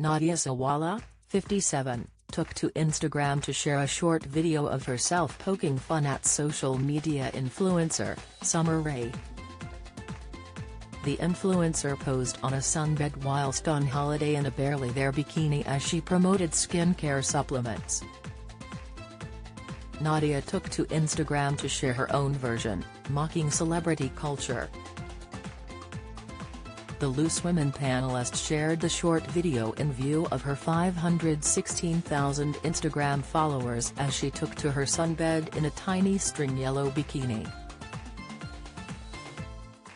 Nadia Sawalha, 57, took to Instagram to share a short video of herself poking fun at social media influencer, Summer Rae. The influencer posed on a sunbed whilst on holiday in a barely there bikini as she promoted skincare supplements. Nadia took to Instagram to share her own version, mocking celebrity culture. The Loose Women panelist shared the short video in view of her 516,000 Instagram followers as she took to her sunbed in a tiny string yellow bikini.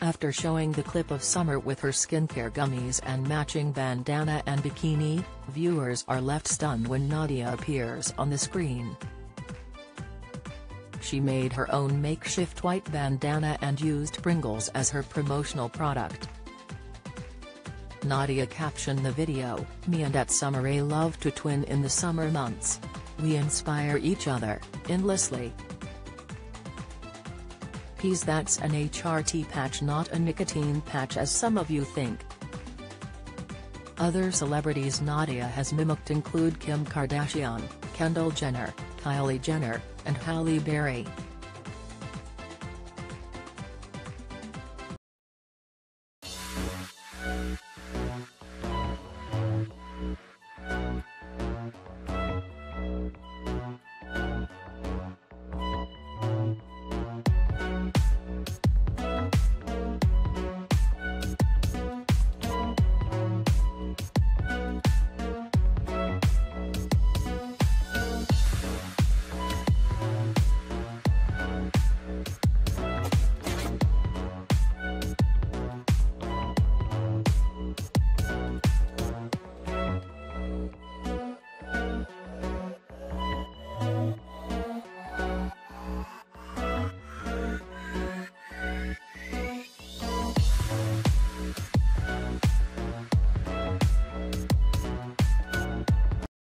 After showing the clip of Summer with her skincare gummies and matching bandana and bikini, viewers are left stunned when Nadia appears on the screen. She made her own makeshift white bandana and used Pringles as her promotional product. Nadia captioned the video, Me and at Summer Rae love to twin in the summer months. We inspire each other, endlessly. Peas that's an HRT patch not a nicotine patch as some of you think. Other celebrities Nadia has mimicked include Kim Kardashian, Kendall Jenner, Kylie Jenner, and Halle Berry.